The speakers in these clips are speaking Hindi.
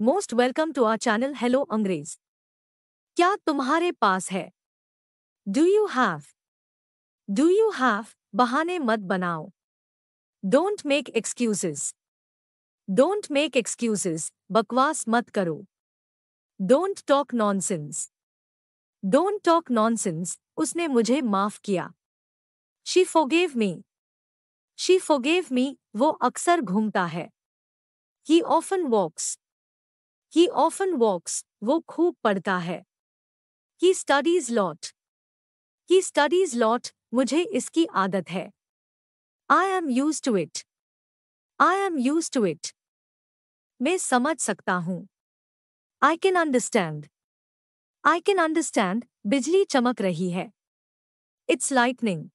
Most welcome to our channel hello अंग्रेज़ क्या तुम्हारे पास है? Do you have do you have बहाने मत बनाओ। Don't make excuses don't make excuses बकवास मत करो। Don't talk nonsense don't talk nonsense उसने मुझे माफ़ किया। शी फोगेव मी शी फोगेव मी वो अक्सर घूमता है। He often walks he often walks वो खूब पढ़ता है। He studies lot he studies lot मुझे इसकी आदत है। I am use to it I am use to it मैं समझ सकता हूँ। I can understand I can understand बिजली चमक रही है। इट्स लाइटनिंग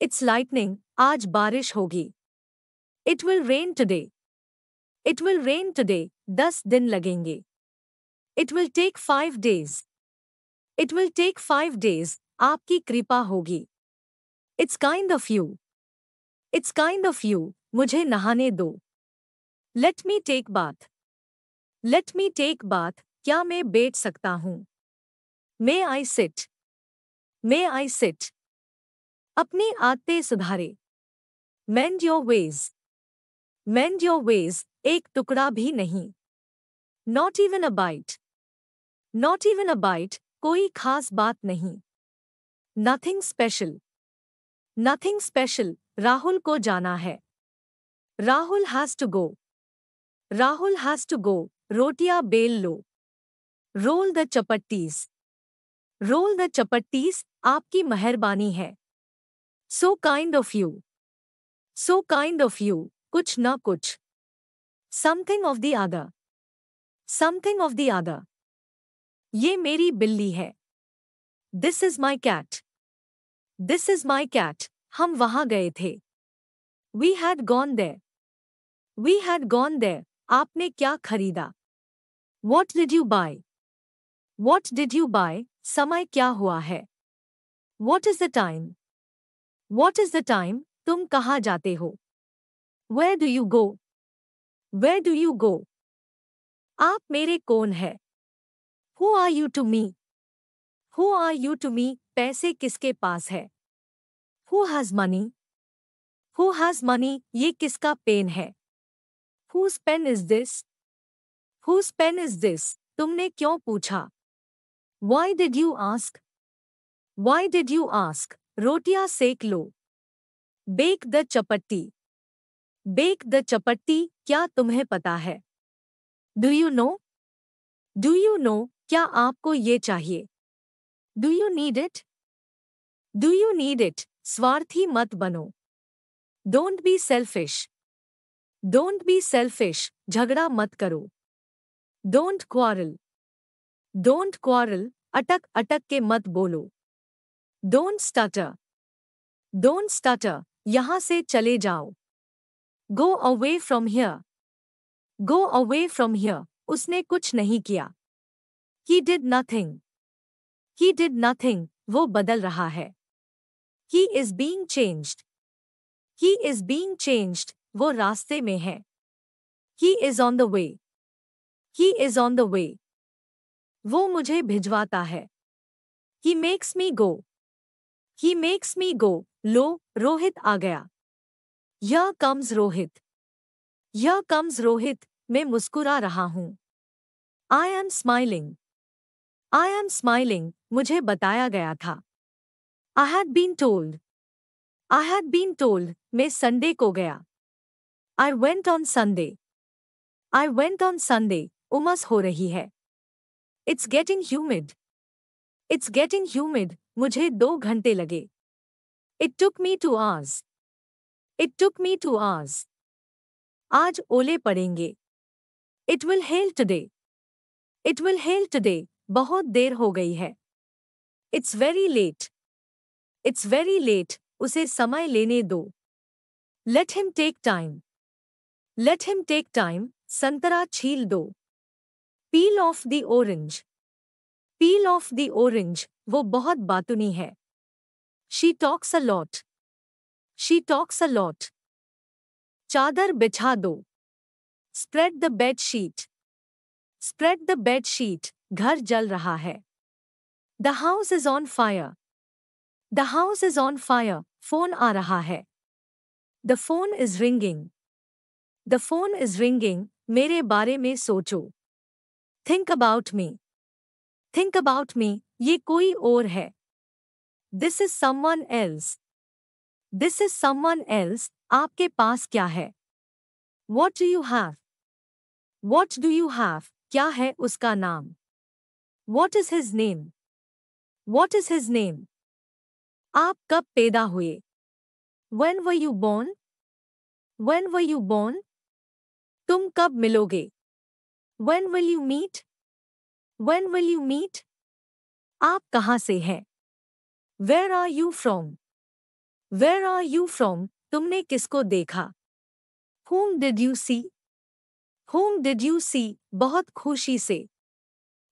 इट्स लाइटनिंग आज बारिश होगी। It will rain today it will rain today दस दिन लगेंगे। It will take five days it will take five days आपकी कृपा होगी। It's kind of you it's kind of you मुझे नहाने दो। Let me take bath let me take bath क्या मैं बैठ सकता हूँ? मे I sit may I sit अपनी आदतें सुधारे। Mend your ways mend your ways एक टुकड़ा भी नहीं। Not even a bite not even a bite कोई खास बात नहीं। Nothing special nothing special Rahul को जाना है। Rahul has to go Rahul has to go रोटियाँ बेल लो। Roll the chapatis roll the chapatis आपकी मेहरबानी है। So kind of you so kind of you कुछ न कुछ। Something of the other something of the other ये मेरी बिल्ली है। This is my cat this is my cat हम वहाँ गए थे। We had gone there we had gone there आपने क्या खरीदा? What did you buy what did you buy समय क्या हुआ है? What is the time what is the time तुम कहाँ जाते हो? Where do you go where do you go आप मेरे कौन है? Who are you to me who are you to me पैसे किसके पास है? Who has money who has money ये किसका पेन है? Whose pen is this whose pen is this तुमने क्यों पूछा? Why did you ask why did you ask रोटियाँ सेक लो। Bake the chapati bake the chapati क्या तुम्हें पता है? Do you know do you know क्या आपको ये चाहिए? Do you need it do you need it स्वार्थी मत बनो। Don't be selfish don't be selfish झगड़ा मत करो। डोंट क्वारल डोंट क्वारल अटक अटक के मत बोलो। डोंट स्टाटर डोंट स्टाटर यहाँ से चले जाओ। Go away from here go away from here उसने कुछ नहीं किया। He did nothing he did nothing वो बदल रहा है। He is being changed he is being changed वो रास्ते में है। He is on the way he is on the way वो मुझे भिजवाता है। He makes me go he makes me go लो, रोहित आ गया। यह कम्स रोहित। यह कम्स रोहित, मैं मुस्कुरा रहा हूँ। I am smiling I am smiling मुझे बताया गया था। I had been told I had been told मैं संडे को गया। I went on Sunday I went on Sunday उमस हो रही है। It's getting humid it's getting humid मुझे दो घंटे लगे। It took me two hours it took me two hours आज ओले पड़ेंगे। It will hail today it will hail today बहुत देर हो गई है। It's very late it's very late उसे समय लेने दो। Let him take time let him take time संतरा छील दो। Peel off the orange peel off the orange वो बहुत बातुनी है। She talks a lot she talks a lot चादर बिछा दो. Spread the bed sheet. Bed sheet घर जल रहा है. The house is on fire the house is on fire phone आ रहा है. The phone is ringing the phone is ringing मेरे बारे में सोचो. Think about me think about me ये कोई और है. This is someone else this is someone else आपके पास क्या है? What do you have what do you have क्या है उसका नाम? What is his name what is his name आप कब पैदा हुए? When were you born when were you born तुम कब मिलोगे? When will you meet when will you meet आप कहाँ से हैं? Where are you from where are you from तुमने किसको देखा? Whom did you see whom did you see बहुत खुशी से।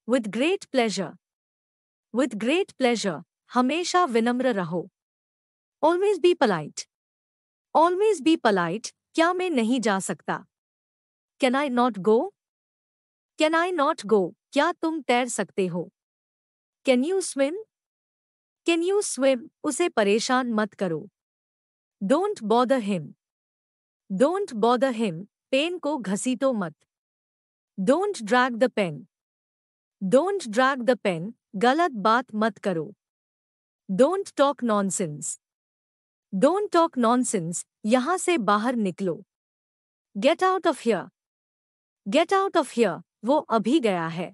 With great pleasure with great pleasure हमेशा विनम्र रहो। Always be polite always be polite क्या मैं नहीं जा सकता? Can I not go can I not go क्या तुम तैर सकते हो? Can you swim can you swim उसे परेशान मत करो। Don't bother him don't bother him pen को घसीटो मत। Don't drag the pen don't drag the pen गलत बात मत करो। Don't talk nonsense don't talk nonsense यहाँ से बाहर निकलो। Get out of here get out of here वो अभी गया है।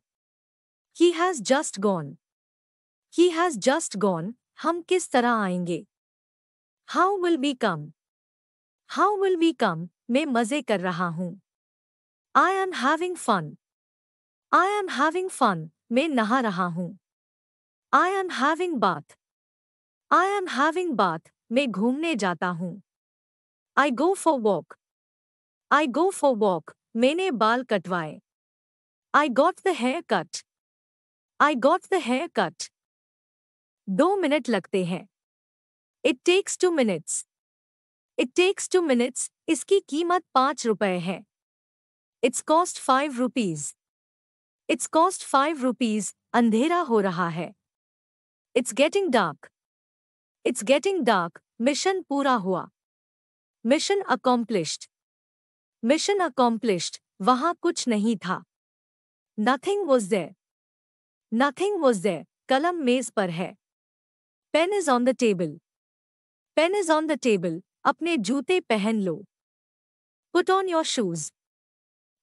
He has just gone he has just gone हम किस तरह आएँगे? How will be come how will we come मैं मज़े कर रहा हूँ। I am having fun I am having fun मैं नहा रहा हूँ। I am having bath I am having bath मैं घूमने जाता हूँ। I go for walk I go for walk मैंने बाल कटवाए। I got the hair cut I got the hair cut दो मिनट लगते हैं। It takes two minutes it takes two minutes इसकी कीमत पाँच रुपए है। It's cost five rupees it's cost five rupees अंधेरा हो रहा है। It's getting dark it's getting dark mission पूरा हुआ। मिशन अकॉम्प्लिश्ड मिशन अकॉम्प्लिश्ड वहाँ कुछ नहीं था। Nothing was there nothing was there कलम मेज पर है। Pen is on the table pen is on the table अपने जूते पहन लो. Put on your shoes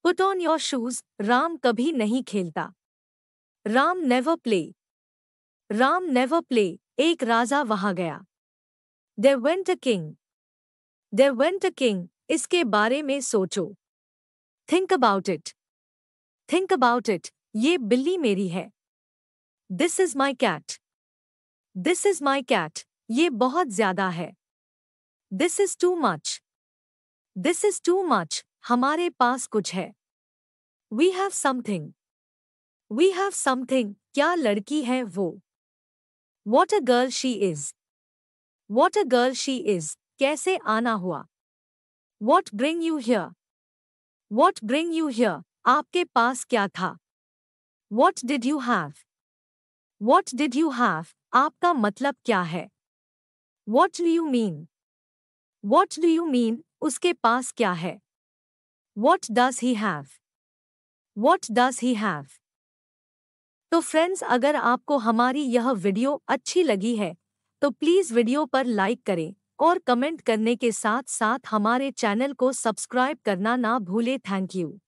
put on your shoes Ram कभी नहीं खेलता. Ram never play Ram never play एक राजा वहाँ गया. There went a king there went a king इसके बारे में सोचो. Think about it think about it ये बिल्ली मेरी है. This is my cat this is my cat ये बहुत ज़्यादा है। This is too much this is too much हमारे पास कुछ है। We have something we have something क्या लड़की है वो? What a girl she is what a girl she is कैसे आना हुआ? What bring you here what bring you here आपके पास क्या था? What did you have what did you have आपका मतलब क्या है? What do you mean what do you mean उसके पास क्या है? What does he have what does he have तो फ्रेंड्स अगर आपको हमारी यह वीडियो अच्छी लगी है तो प्लीज़ वीडियो पर लाइक करें और कमेंट करने के साथ साथ हमारे चैनल को सब्सक्राइब करना ना भूले। Thank you